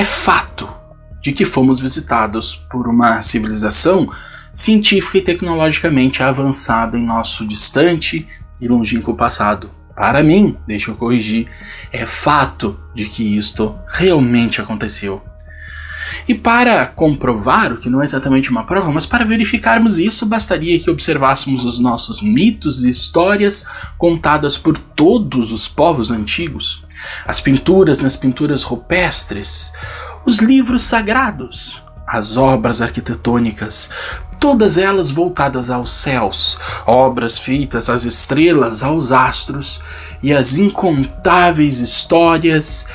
É fato de que fomos visitados por uma civilização científica e tecnologicamente avançada em nosso distante e longínquo passado. Para mim, deixa eu corrigir, é fato de que isto realmente aconteceu. E para comprovar, o que não é exatamente uma prova, mas para verificarmos isso, bastaria que observássemos os nossos mitos e histórias contadas por todos os povos antigos, as pinturas nas pinturas rupestres, os livros sagrados, as obras arquitetônicas, todas elas voltadas aos céus, obras feitas às estrelas, aos astros e as incontáveis histórias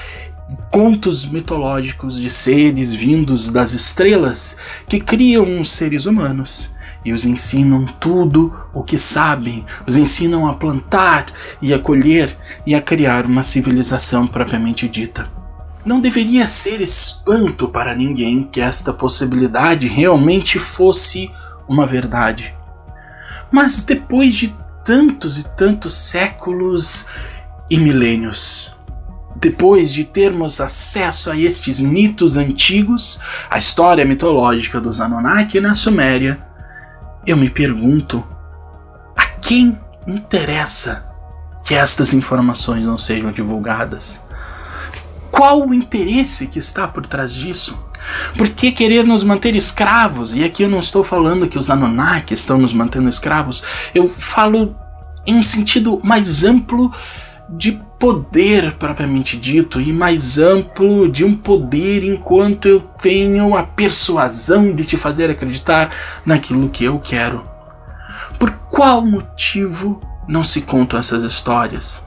contos mitológicos de seres vindos das estrelas que criam os seres humanos e os ensinam tudo o que sabem, os ensinam a plantar e a colher e a criar uma civilização propriamente dita. Não deveria ser espanto para ninguém que esta possibilidade realmente fosse uma verdade. Mas depois de tantos e tantos séculos e milênios, depois de termos acesso a estes mitos antigos, a história mitológica dos Anunnaki na Suméria, eu me pergunto: a quem interessa que estas informações não sejam divulgadas? Qual o interesse que está por trás disso? Por que querer nos manter escravos? E aqui eu não estou falando que os Anunnaki estão nos mantendo escravos, eu falo em um sentido mais amplo de poder propriamente dito e mais amplo de um poder enquanto eu tenho a persuasão de te fazer acreditar naquilo que eu quero. Por qual motivo não se contam essas histórias?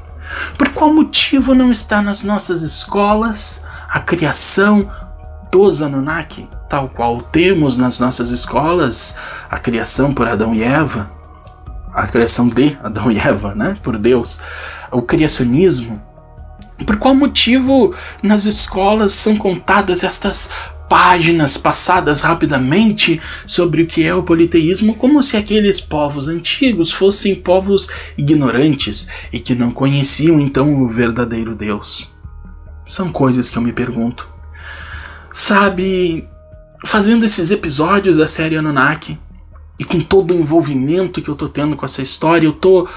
Por qual motivo não está nas nossas escolas a criação dos Anunnaki, tal qual temos nas nossas escolas a criação por Adão e Eva? A criação de Adão e Eva, né? Por Deus o criacionismo? Por qual motivo nas escolas são contadas estas páginas passadas rapidamente sobre o que é o politeísmo, como se aqueles povos antigos fossem povos ignorantes e que não conheciam então o verdadeiro Deus? São coisas que eu me pergunto. Sabe, fazendo esses episódios da série Anunnaki e com todo o envolvimento que eu tô tendo com essa história, eu tô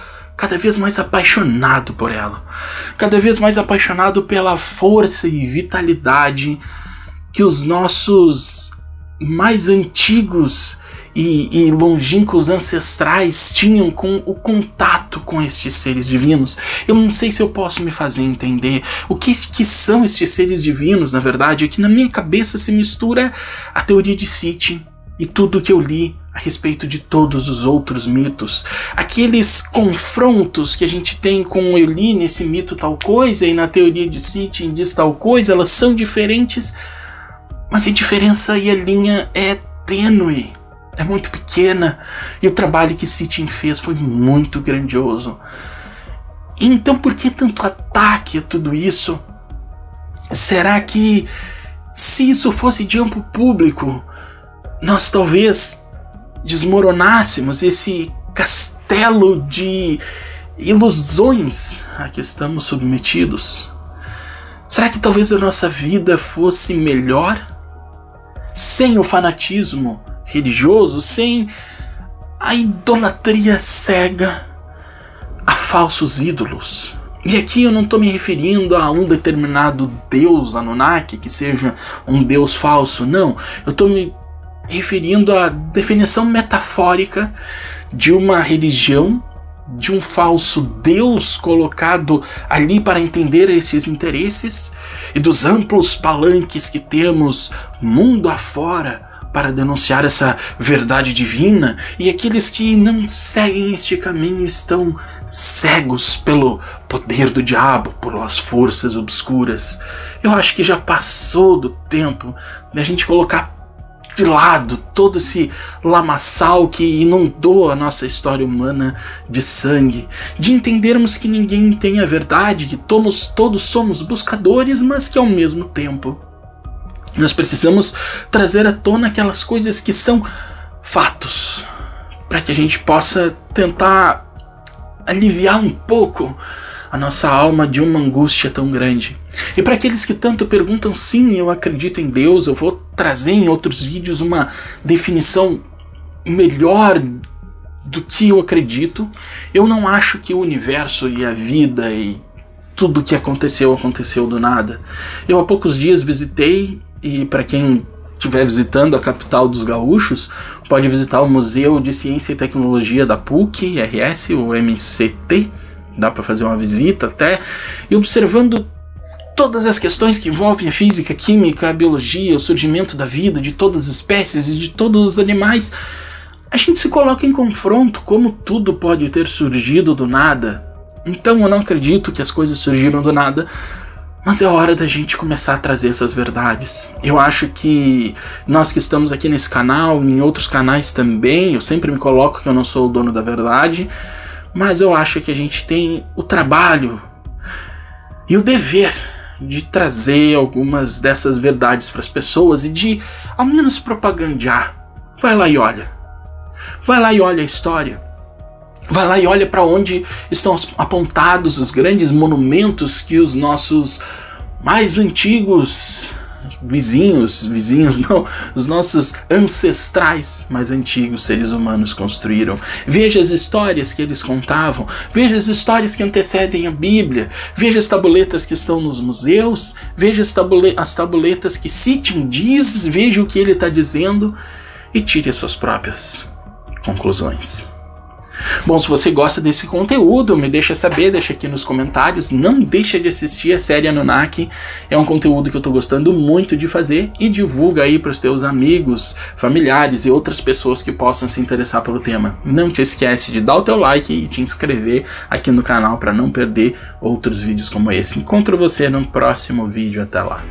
cada vez mais apaixonado por ela, cada vez mais apaixonado pela força e vitalidade que os nossos mais antigos e, e longínquos ancestrais tinham com o contato com estes seres divinos. Eu não sei se eu posso me fazer entender o que, que são estes seres divinos, na verdade, é que na minha cabeça se mistura a teoria de Sitchin e tudo que eu li a respeito de todos os outros mitos. Aqueles confrontos que a gente tem com eu li nesse mito tal coisa e na teoria de Sitchin diz tal coisa, elas são diferentes, mas a diferença e a linha é tênue, é muito pequena, e o trabalho que Sitchin fez foi muito grandioso. Então por que tanto ataque a tudo isso? Será que se isso fosse de amplo público, nós talvez desmoronássemos esse castelo de ilusões a que estamos submetidos? Será que talvez a nossa vida fosse melhor sem o fanatismo religioso, sem a idolatria cega a falsos ídolos? E aqui eu não estou me referindo a um determinado deus Anunnaki, que seja um deus falso, não. Eu estou me referindo à definição metafórica de uma religião, de um falso Deus colocado ali para entender esses interesses e dos amplos palanques que temos mundo afora para denunciar essa verdade divina, e aqueles que não seguem este caminho estão cegos pelo poder do diabo, pelas forças obscuras. Eu acho que já passou do tempo da gente colocar de lado todo esse lamaçal que inundou a nossa história humana de sangue, de entendermos que ninguém tem a verdade, que todos, todos somos buscadores, mas que ao mesmo tempo nós precisamos trazer à tona aquelas coisas que são fatos, para que a gente possa tentar aliviar um pouco a nossa alma de uma angústia tão grande. E para aqueles que tanto perguntam, sim, eu acredito em Deus, eu vou trazer em outros vídeos uma definição melhor do que eu acredito. Eu não acho que o universo e a vida e tudo que aconteceu aconteceu do nada. Eu há poucos dias visitei e para quem estiver visitando a capital dos gaúchos, pode visitar o Museu de Ciência e Tecnologia da PUC, RS, o MCT. Dá para fazer uma visita até e observando todas as questões que envolvem a física, a química, a biologia, o surgimento da vida de todas as espécies e de todos os animais, a gente se coloca em confronto como tudo pode ter surgido do nada. Então eu não acredito que as coisas surgiram do nada, mas é hora da gente começar a trazer essas verdades. Eu acho que nós que estamos aqui nesse canal, em outros canais também, eu sempre me coloco que eu não sou o dono da verdade, mas eu acho que a gente tem o trabalho e o dever de trazer algumas dessas verdades para as pessoas e de ao menos propagandear. Vai lá e olha. Vai lá e olha a história. Vai lá e olha para onde estão apontados os grandes monumentos que os nossos mais antigos vizinhos, vizinhos não, os nossos ancestrais mais antigos seres humanos construíram. Veja as histórias que eles contavam, veja as histórias que antecedem a Bíblia, veja as tabuletas que estão nos museus, veja as, tabule as tabuletas que Sitchin diz, veja o que ele está dizendo. E tire as suas próprias conclusões. Bom, se você gosta desse conteúdo, me deixa saber, deixa aqui nos comentários. Não deixa de assistir a série Anunnaki. É um conteúdo que eu estou gostando muito de fazer e divulga aí para os teus amigos, familiares e outras pessoas que possam se interessar pelo tema. Não te esquece de dar o teu like e te inscrever aqui no canal para não perder outros vídeos como esse. Encontro você no próximo vídeo. Até lá.